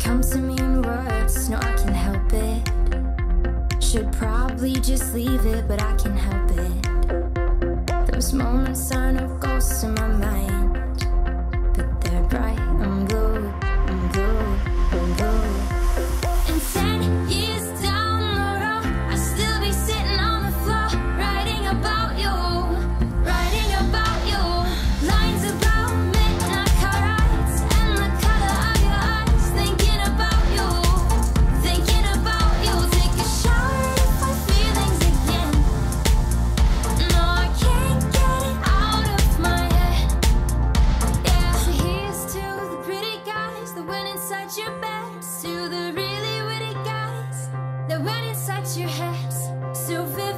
comes to me in words, no, I can help it. Should probably just leave it, but I can your hips, so very